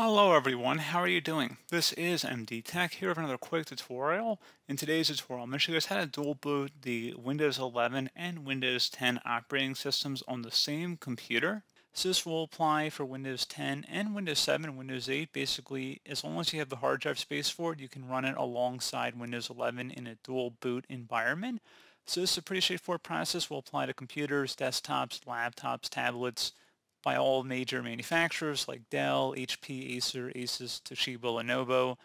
Hello everyone, how are you doing? This is MD Tech here with another quick tutorial. In today's tutorial, I'm going to show you guys how to dual boot the Windows 11 and Windows 10 operating systems on the same computer. So this will apply for Windows 10 and Windows 7 and Windows 8. Basically, as long as you have the hard drive space for it, you can run it alongside Windows 11 in a dual boot environment. So this is a pretty straightforward process. will apply to computers, desktops, laptops, tablets, by all major manufacturers like Dell, HP, Acer, Asus, Toshiba, Lenovo.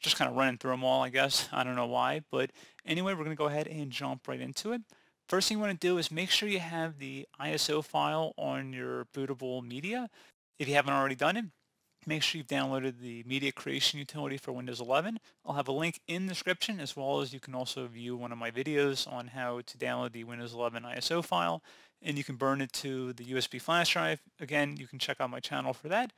Just kind of running through them all, I guess. I don't know why. But anyway, we're going to go ahead and jump right into it. First thing you want to do is make sure you have the ISO file on your bootable media. If you haven't already done it, make sure you've downloaded the media creation utility for Windows 11. I'll have a link in the description as well as you can also view one of my videos on how to download the Windows 11 ISO file and you can burn it to the USB flash drive. Again, you can check out my channel for that.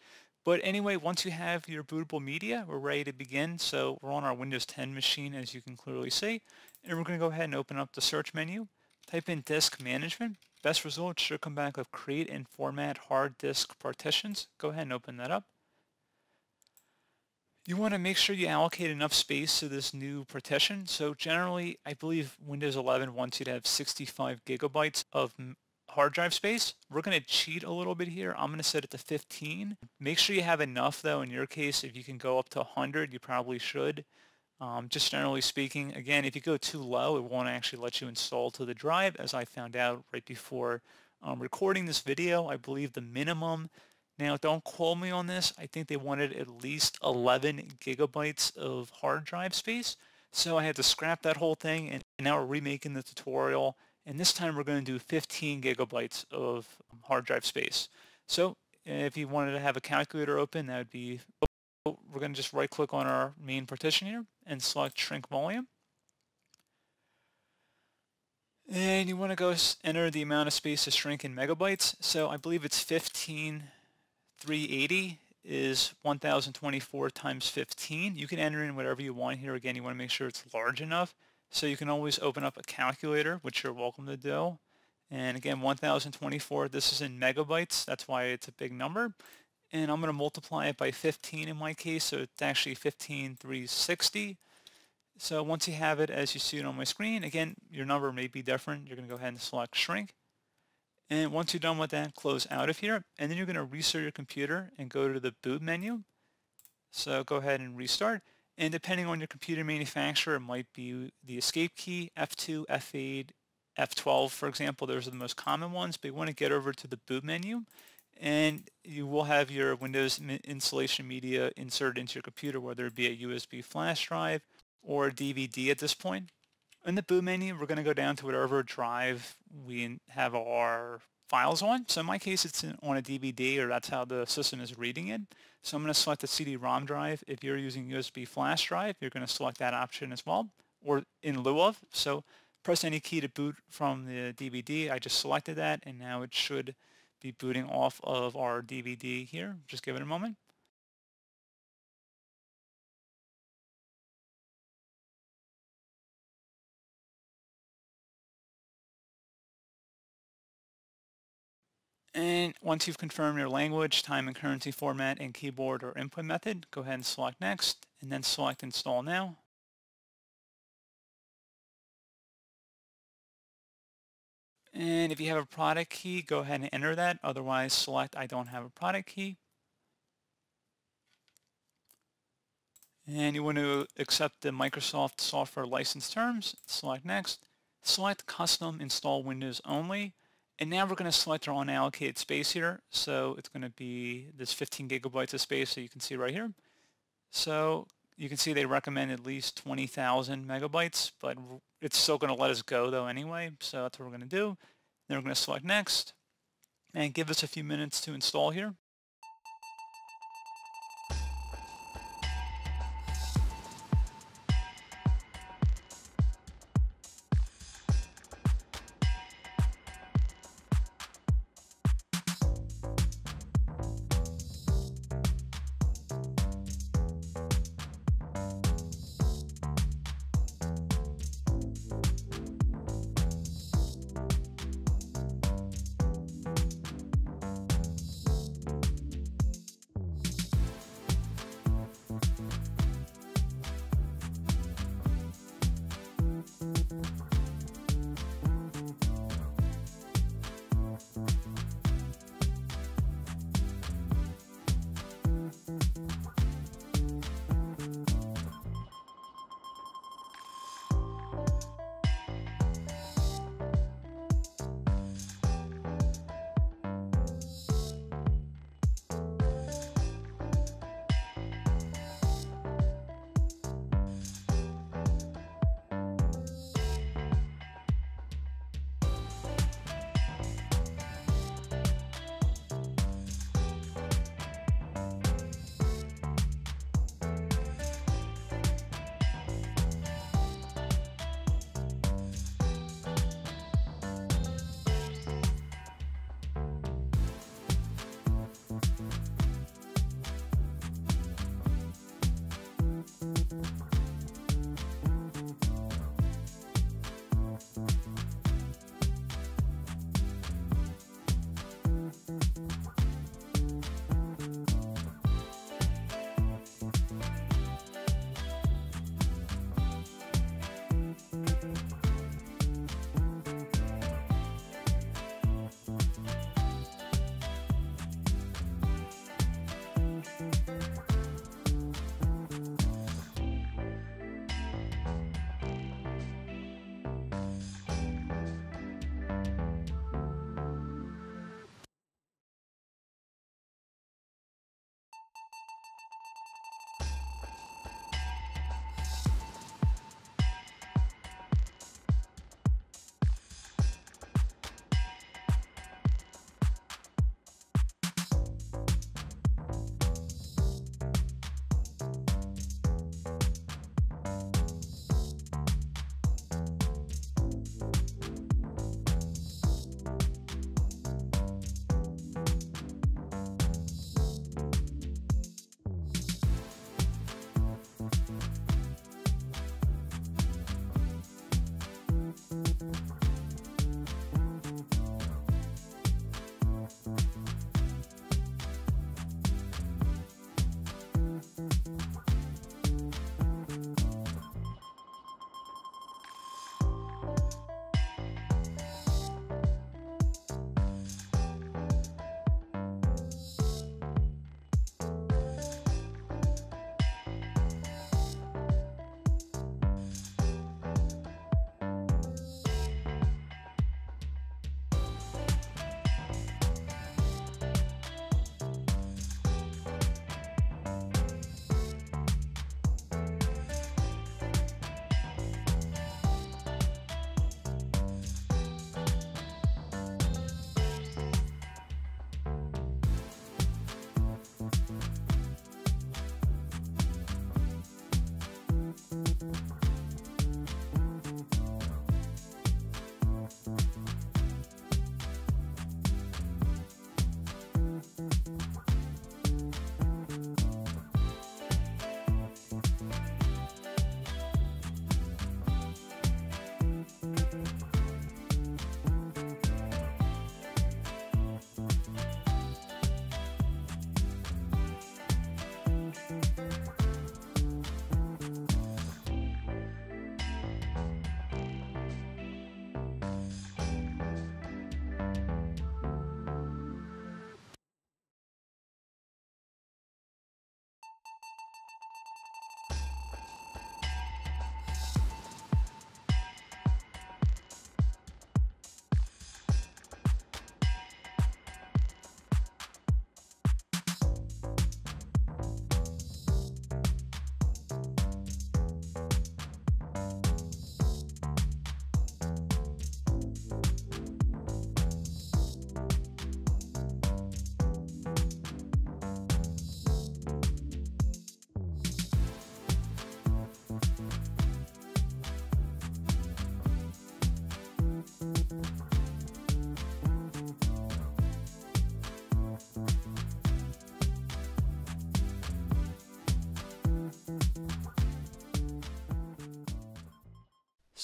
But anyway, once you have your bootable media, we're ready to begin. So we're on our Windows 10 machine, as you can clearly see. And we're going to go ahead and open up the search menu. Type in disk management. Best results should come back with create and format hard disk partitions. Go ahead and open that up. You want to make sure you allocate enough space to this new partition. So generally, I believe Windows 11 wants you to have 65 gigabytes of hard drive space. We're going to cheat a little bit here. I'm going to set it to 15. Make sure you have enough though. In your case, if you can go up to 100, you probably should. Um, just generally speaking, again, if you go too low, it won't actually let you install to the drive, as I found out right before um, recording this video. I believe the minimum, now don't call me on this, I think they wanted at least 11 gigabytes of hard drive space. So I had to scrap that whole thing, and now we're remaking the tutorial and this time we're going to do 15 gigabytes of hard drive space. So if you wanted to have a calculator open, that would be, oh, we're going to just right click on our main partition here and select shrink volume. And you want to go enter the amount of space to shrink in megabytes. So I believe it's 15380 is 1024 times 15. You can enter in whatever you want here. Again, you want to make sure it's large enough. So you can always open up a calculator, which you're welcome to do. And again, 1024, this is in megabytes. That's why it's a big number. And I'm going to multiply it by 15 in my case, so it's actually 15360. So once you have it as you see it on my screen, again, your number may be different. You're going to go ahead and select shrink. And once you're done with that, close out of here. And then you're going to restart your computer and go to the boot menu. So go ahead and restart. And depending on your computer manufacturer, it might be the escape key, F2, F8, F12, for example. Those are the most common ones, but you want to get over to the boot menu and you will have your Windows installation media inserted into your computer, whether it be a USB flash drive or a DVD at this point. In the boot menu, we're going to go down to whatever drive we have our files on. So in my case, it's on a DVD or that's how the system is reading it. So I'm going to select the CD-ROM drive. If you're using USB flash drive, you're going to select that option as well, or in lieu of. So press any key to boot from the DVD. I just selected that, and now it should be booting off of our DVD here. Just give it a moment. And once you've confirmed your language, time and currency format, and keyboard or input method, go ahead and select Next, and then select Install Now. And if you have a product key, go ahead and enter that. Otherwise, select I don't have a product key. And you want to accept the Microsoft software license terms. Select Next. Select Custom Install Windows Only. And now we're going to select our unallocated space here. So it's going to be this 15 gigabytes of space that you can see right here. So you can see they recommend at least 20,000 megabytes, but it's still going to let us go though anyway. So that's what we're going to do. Then we're going to select next and give us a few minutes to install here.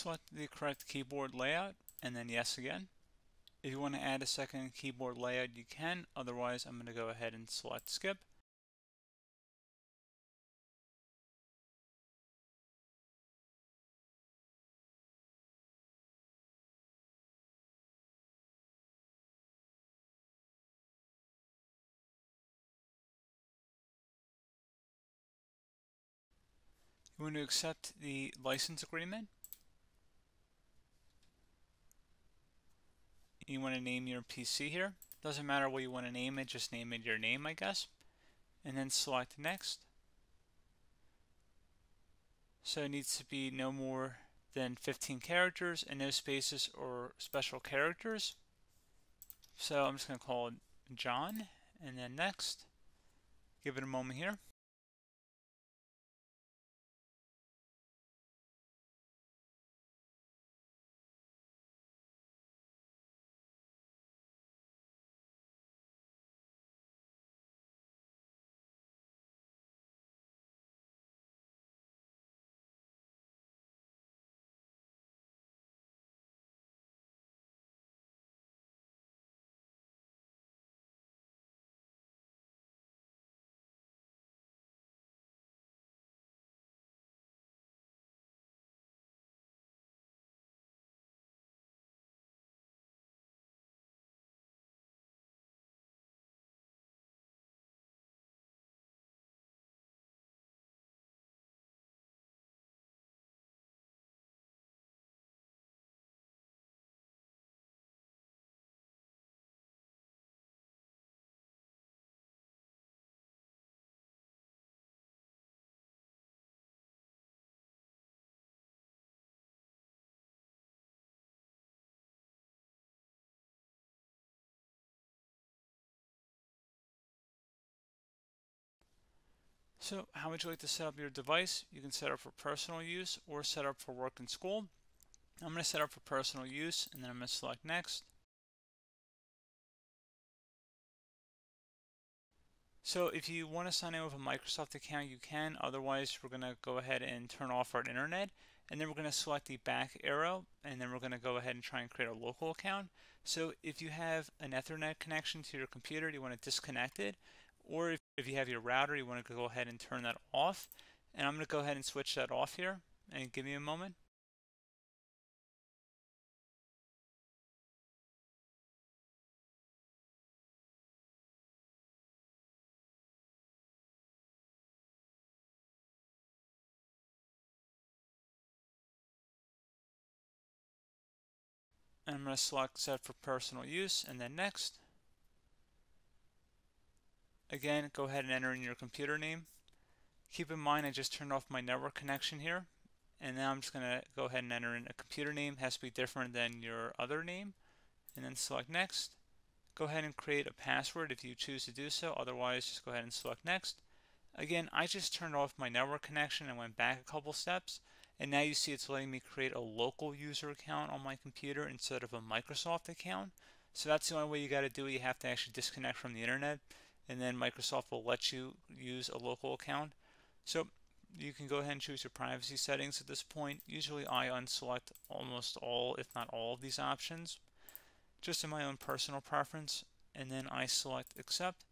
Select the correct keyboard layout and then yes again. If you want to add a second keyboard layout, you can. Otherwise, I'm going to go ahead and select skip. You want to accept the license agreement. You want to name your PC here. Doesn't matter what you want to name it, just name it your name, I guess. And then select next. So it needs to be no more than 15 characters and no spaces or special characters. So I'm just going to call it John and then next. Give it a moment here. So how would you like to set up your device? You can set up for personal use or set up for work and school. I'm going to set up for personal use and then I'm going to select next. So if you want to sign in with a Microsoft account, you can. Otherwise, we're going to go ahead and turn off our internet. And then we're going to select the back arrow. And then we're going to go ahead and try and create a local account. So if you have an Ethernet connection to your computer, you want to disconnect it or if, if you have your router, you want to go ahead and turn that off. And I'm going to go ahead and switch that off here and give me a moment. And I'm going to select set for personal use and then next. Again, go ahead and enter in your computer name. Keep in mind I just turned off my network connection here. And now I'm just going to go ahead and enter in a computer name. It has to be different than your other name. And then select next. Go ahead and create a password if you choose to do so. Otherwise, just go ahead and select next. Again, I just turned off my network connection and went back a couple steps. And now you see it's letting me create a local user account on my computer instead of a Microsoft account. So that's the only way you got to do it. You have to actually disconnect from the internet and then Microsoft will let you use a local account. So you can go ahead and choose your privacy settings at this point. Usually I unselect almost all, if not all of these options, just in my own personal preference, and then I select accept.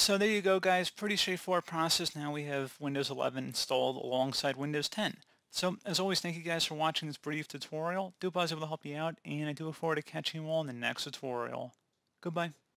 So there you go guys, pretty straightforward process. Now we have Windows 11 installed alongside Windows 10. So as always, thank you guys for watching this brief tutorial. Do hope I was able to help you out, and I do look forward to catching you all in the next tutorial. Goodbye.